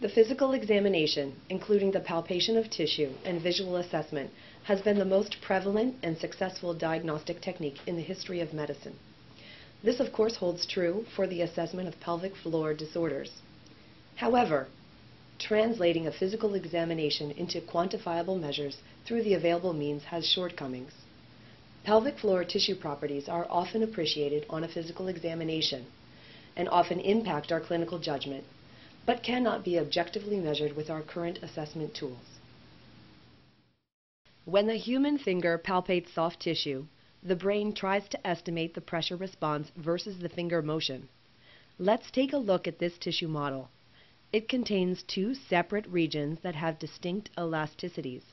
The physical examination, including the palpation of tissue and visual assessment, has been the most prevalent and successful diagnostic technique in the history of medicine. This, of course, holds true for the assessment of pelvic floor disorders. However, translating a physical examination into quantifiable measures through the available means has shortcomings. Pelvic floor tissue properties are often appreciated on a physical examination and often impact our clinical judgment but cannot be objectively measured with our current assessment tools. When the human finger palpates soft tissue, the brain tries to estimate the pressure response versus the finger motion. Let's take a look at this tissue model. It contains two separate regions that have distinct elasticities.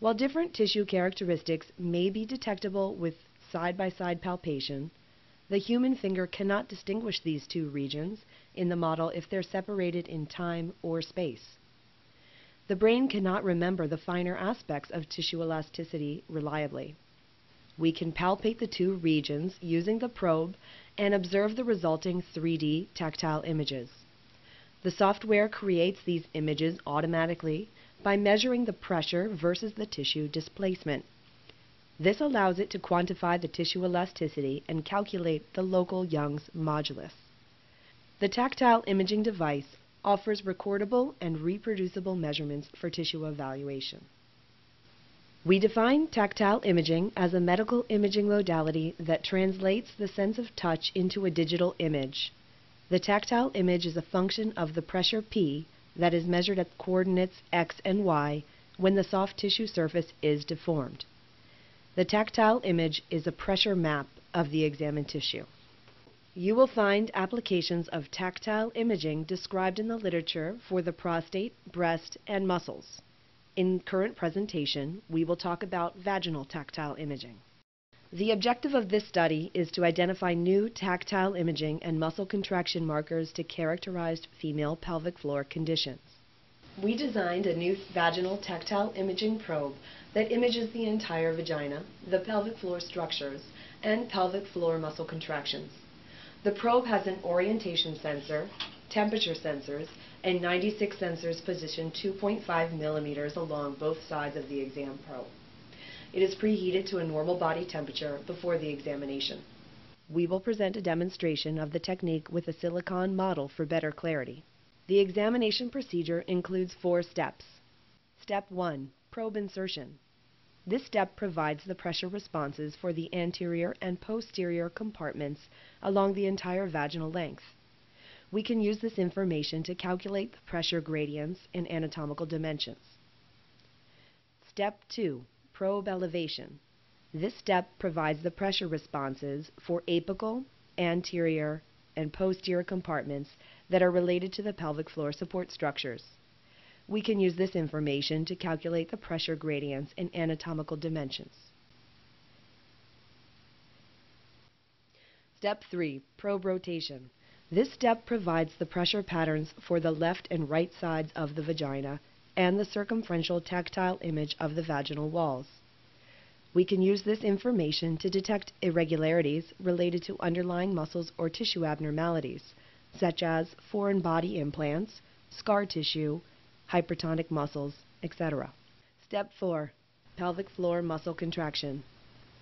While different tissue characteristics may be detectable with side-by-side -side palpation, the human finger cannot distinguish these two regions in the model if they're separated in time or space. The brain cannot remember the finer aspects of tissue elasticity reliably. We can palpate the two regions using the probe and observe the resulting 3D tactile images. The software creates these images automatically by measuring the pressure versus the tissue displacement. This allows it to quantify the tissue elasticity and calculate the local Young's modulus. The tactile imaging device offers recordable and reproducible measurements for tissue evaluation. We define tactile imaging as a medical imaging modality that translates the sense of touch into a digital image. The tactile image is a function of the pressure P that is measured at coordinates x and y when the soft tissue surface is deformed. The tactile image is a pressure map of the examined tissue. You will find applications of tactile imaging described in the literature for the prostate, breast, and muscles. In current presentation, we will talk about vaginal tactile imaging. The objective of this study is to identify new tactile imaging and muscle contraction markers to characterize female pelvic floor conditions. We designed a new vaginal tactile imaging probe that images the entire vagina, the pelvic floor structures, and pelvic floor muscle contractions. The probe has an orientation sensor, temperature sensors, and 96 sensors positioned 2.5 millimeters along both sides of the exam probe. It is preheated to a normal body temperature before the examination. We will present a demonstration of the technique with a silicon model for better clarity. The examination procedure includes four steps. Step 1. Probe insertion. This step provides the pressure responses for the anterior and posterior compartments along the entire vaginal length. We can use this information to calculate the pressure gradients in anatomical dimensions. Step 2. Probe elevation. This step provides the pressure responses for apical, anterior, and posterior compartments that are related to the pelvic floor support structures. We can use this information to calculate the pressure gradients in anatomical dimensions. Step 3. Probe rotation. This step provides the pressure patterns for the left and right sides of the vagina and the circumferential tactile image of the vaginal walls. We can use this information to detect irregularities related to underlying muscles or tissue abnormalities, such as foreign body implants, scar tissue, hypertonic muscles, etc. Step 4. Pelvic floor muscle contraction.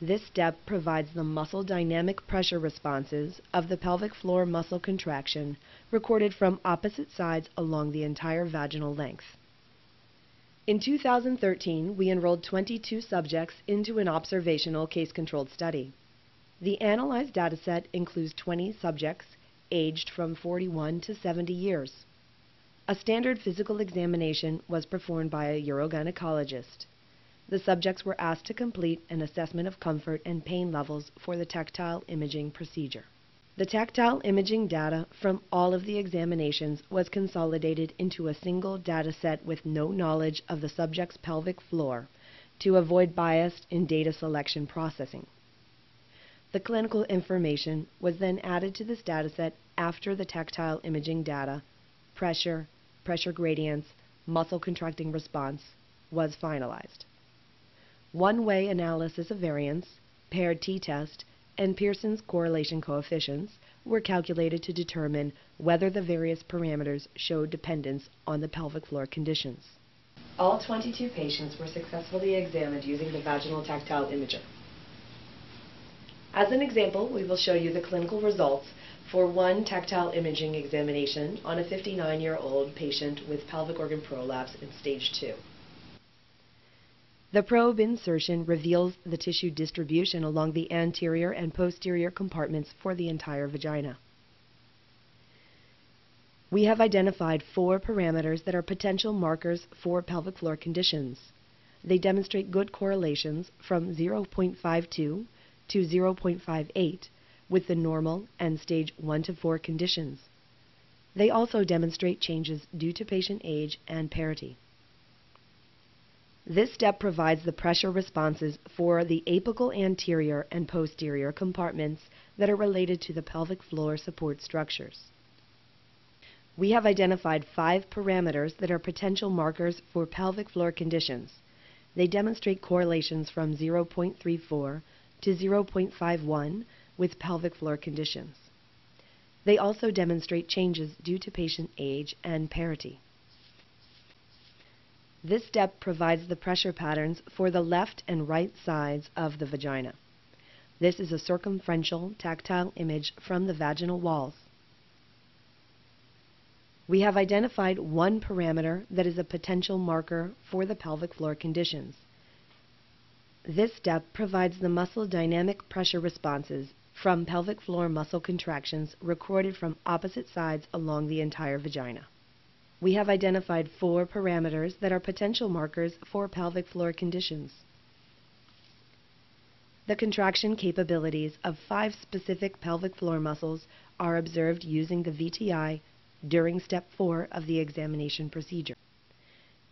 This step provides the muscle dynamic pressure responses of the pelvic floor muscle contraction recorded from opposite sides along the entire vaginal length. In 2013, we enrolled 22 subjects into an observational case-controlled study. The analyzed dataset includes 20 subjects aged from 41 to 70 years. A standard physical examination was performed by a urogynecologist. The subjects were asked to complete an assessment of comfort and pain levels for the tactile imaging procedure. The tactile imaging data from all of the examinations was consolidated into a single data set with no knowledge of the subject's pelvic floor to avoid bias in data selection processing. The clinical information was then added to this dataset after the tactile imaging data, pressure, pressure gradients, muscle contracting response was finalized. One-way analysis of variance, paired t-test, and Pearson's correlation coefficients were calculated to determine whether the various parameters showed dependence on the pelvic floor conditions. All 22 patients were successfully examined using the vaginal tactile imager. As an example, we will show you the clinical results for one tactile imaging examination on a 59-year-old patient with pelvic organ prolapse in stage 2. The probe insertion reveals the tissue distribution along the anterior and posterior compartments for the entire vagina. We have identified four parameters that are potential markers for pelvic floor conditions. They demonstrate good correlations from 0.52 to 0.58 with the normal and stage 1 to 4 conditions. They also demonstrate changes due to patient age and parity. This step provides the pressure responses for the apical anterior and posterior compartments that are related to the pelvic floor support structures. We have identified five parameters that are potential markers for pelvic floor conditions. They demonstrate correlations from 0.34 to 0.51 with pelvic floor conditions. They also demonstrate changes due to patient age and parity. This step provides the pressure patterns for the left and right sides of the vagina. This is a circumferential tactile image from the vaginal walls. We have identified one parameter that is a potential marker for the pelvic floor conditions. This step provides the muscle dynamic pressure responses from pelvic floor muscle contractions recorded from opposite sides along the entire vagina. We have identified four parameters that are potential markers for pelvic floor conditions. The contraction capabilities of five specific pelvic floor muscles are observed using the VTI during step 4 of the examination procedure.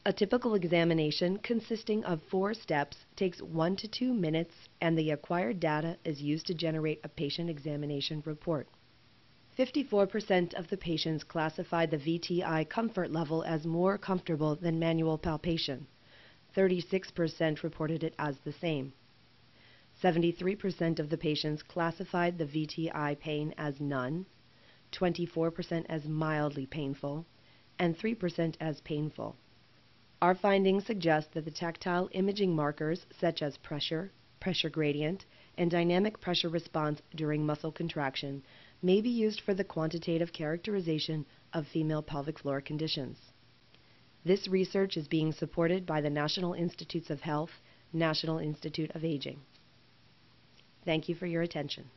A typical examination consisting of four steps takes one to two minutes and the acquired data is used to generate a patient examination report. 54% of the patients classified the VTI comfort level as more comfortable than manual palpation. 36% reported it as the same. 73% of the patients classified the VTI pain as none, 24% as mildly painful, and 3% as painful. Our findings suggest that the tactile imaging markers such as pressure, pressure gradient, and dynamic pressure response during muscle contraction may be used for the quantitative characterization of female pelvic floor conditions. This research is being supported by the National Institutes of Health, National Institute of Aging. Thank you for your attention.